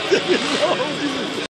you know?